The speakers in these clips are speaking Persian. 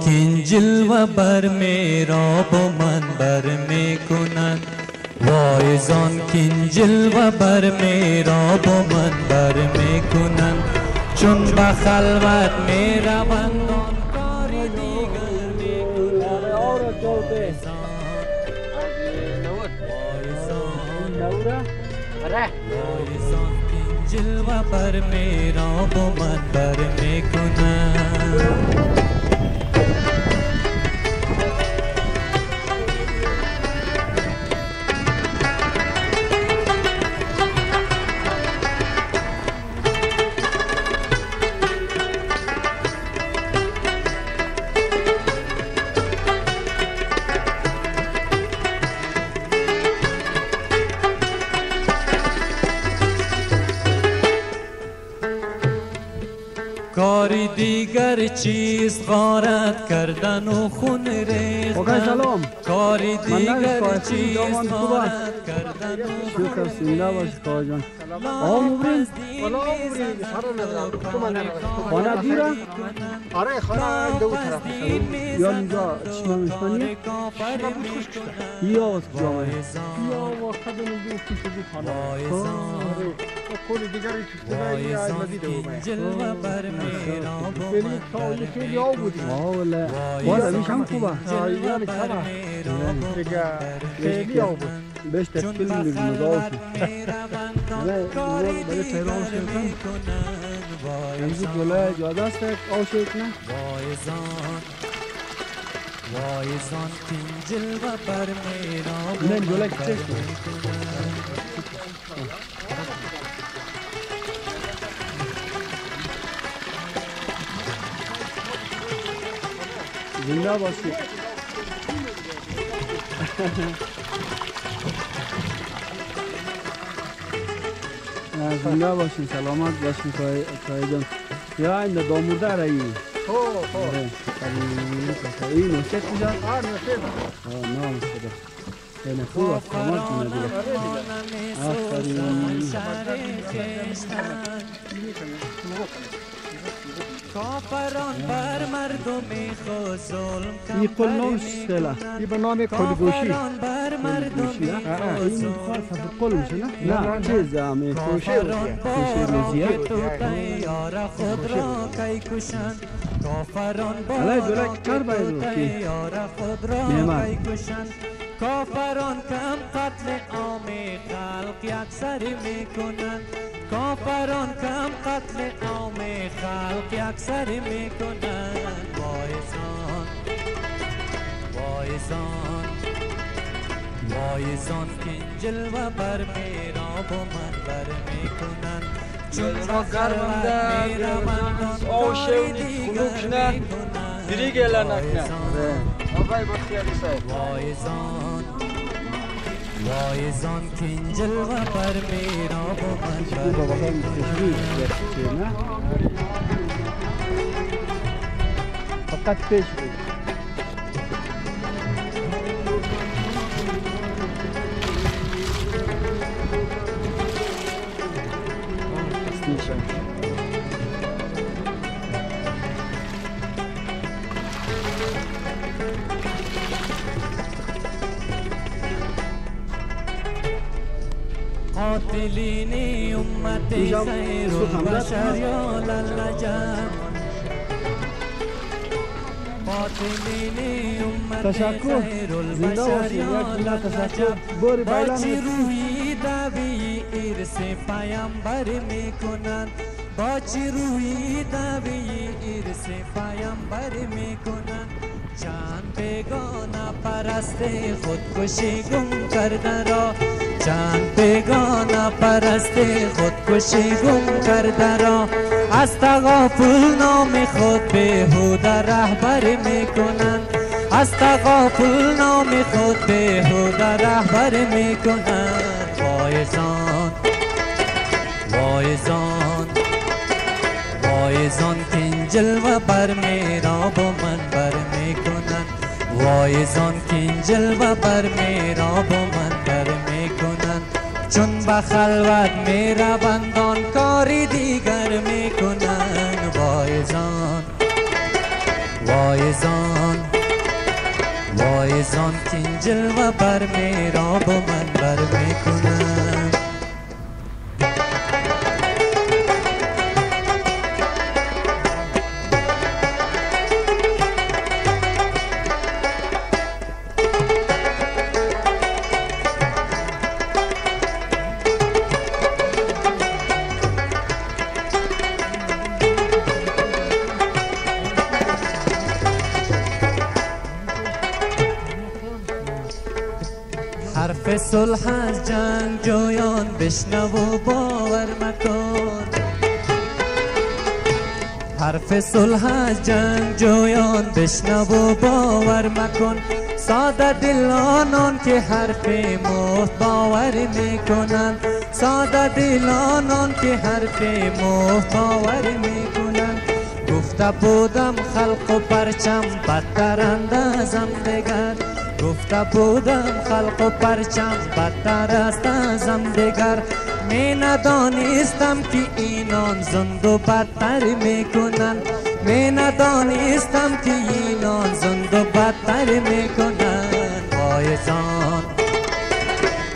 وای زان کین و بر میراب و من بر می‌کنند وای زان کین و بر میراب و من بر می‌کنند چون به خلوت می‌روند آن کار دیگر می‌کنند وای زان وای زان کین و کاری دیگر چیز غارت کردن و خون ریختن. سلام. کاری دیگر خوبه. غارت کردن و خون جان آقا مبرین خانه دیره؟ آره خانه دو طرف. یا اینجا چشمه مشمنیه یا از جامعه. یا وقت دو دو پیش دو خانه کل دیگری تو خونه یا ندیده بود خیلی کاری خیلی ها بودیم آه ولی والا میش هم خوبه. یعنی کارا دیگه خیلی ها بود. بهش تفکیل میگم مزاو شد نه برای تهران شدن امروز جلوی جاده است آو شد نه وایزان وایزان کین و بر کچه زنده باشی. نه، زنده باشین سلامت باشین کای جان. یا این داموده رایی خو خو آره این نوشت کجا آه نسیم آه نام خدا. خیلی خوب است سلامت کنه دیگه. آفرین. کافران بر مردم خود ظلم این قل نام سلا. این به نام کلگوشی کافران بر مردم خود این قل میشه نه؟ نه. چیز همه کوشه روزیه تو تیار خود را کی کشند؟ کافران تو؟ تیار خود را. کی کشند؟ کافران کم قتل عام خلق یکسر می‌کنند. کافران کم قتل عام خلق یکسر می‌کنند. وایزان وایزان وایزان کنجل و بر میراب و من بر می‌کنند چون ما گرمم در می‌روند آشونی خلوکنن دیری گله نکنن آقای بختیاری صاحب. وایزان وایزان کنجل و بر میراب و من خوب بر بابا هم تشریف قاتلین امت سخنران البشر یا للجن قاتلین امت زنده البشر. یا چی رسید. روی دوی ارس پیامبر می‌کنند؟ با چی روی دوی ارس پیامبر می‌کنند؟ چند بیگانه پرست خودکشی گم کرده را. چند بیگانه پرست خودکشی گم کرده را. از تغافل نام خود بهوده رهبر می‌کنند از تغافل نام خود بهوده رهبر می‌کنند وایزان وایزان وایزان کنجل و بر میراب و من می‌کنند وایزان کنجل و بر میراب و من بر می‌کنند. چون به خلوت می‌روند آن کاری دیگر می‌کنن وایزان وایزان وایزان کنجل و بر میراب و من بر می‌کنند. حرف صلح از جنگ جویان بشنو و باور مکن. حرف صلح از جنگ جویان بشنو و باور مکن. ساده دل آنان که حرف مفت باور می‌کنند. ساده دل آنان که حرف مفت باور می‌کنند. گفته بودم خلق و پرچم بدتر اندازم دگر گفته بودم خلق و پرچم بدتر است ازم دگر می ندانستم که اینان زند و بدتر می‌کنند. می ندانستم که اینان زند و بدتر می‌کنند. وای زان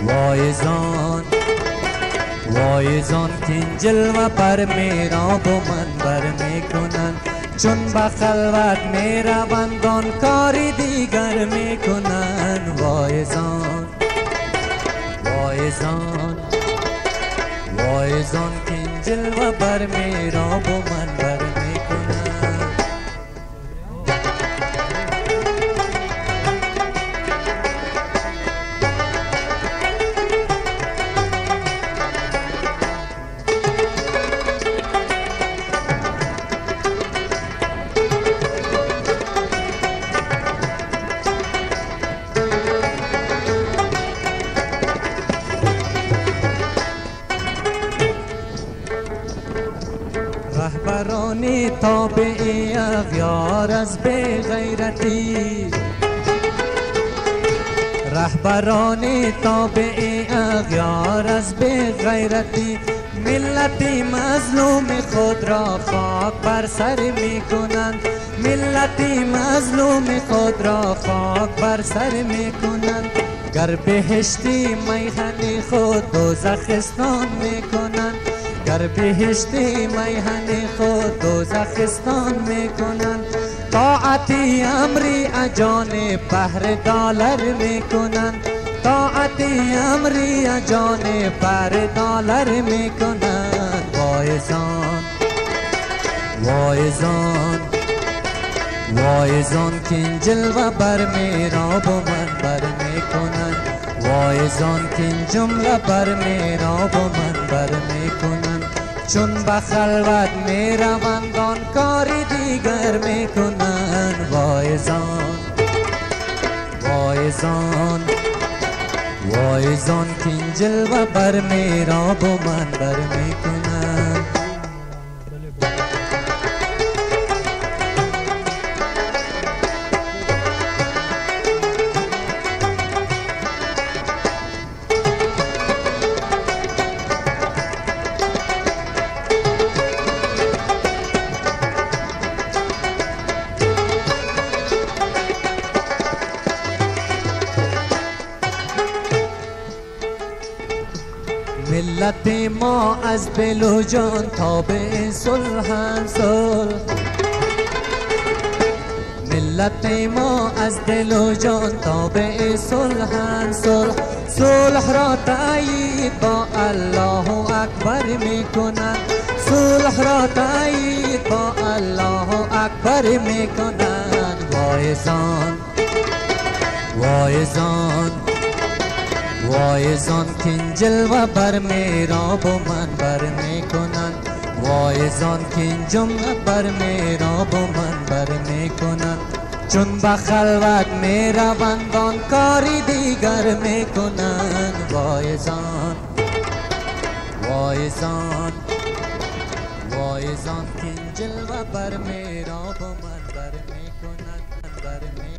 وای زان وای زان که جلوه بر میراب و منبر می‌کنند. چون به خلوت می روندان کاری دیگر می‌کنن. وای زان وای زان وای زان که جلوه بر میراب و منبر رهبران تابع اغیار از بی غیرتی. رهبران تابع اغیار از بی غیرتی. ملتی مظلوم خود را خاک بر سر می کنند ملتی مظلوم خود را خاک بر سر می کنند گر بهشتی میهن خود دوزخستان می کنند گر بهشتی میهن خود دوزخستان می کنند طاعتی امری اجان بهر دالر می کنند طاعتی امری اجان بهر دالر می کنند وای زان وای زان وای زان که جلوه بر میراب و منبر می کنند وای زان که جمله بر میراب و منبر می کنند چون به خلوت می روندان کاری دیگر می کنند وای زان وای زان وای زان که جلوه بر میراب و منبر می ملت ما از دل و جان تابع صلحن صلح ملت ما از دل و جان تابع صلحن صلح صلح را تایید با الله اکبر می کنند صلح را تایید با الله اکبر می کنند وای زان. وای زان وای زان که جلوه بر میراب و منبر می کنند وای زان که جمله بر میراب و منبر می کنند چون به خلوت می روندان کاری دیگر می کنند وای زان که جلوه بر میراب و منبر می کنند منبر می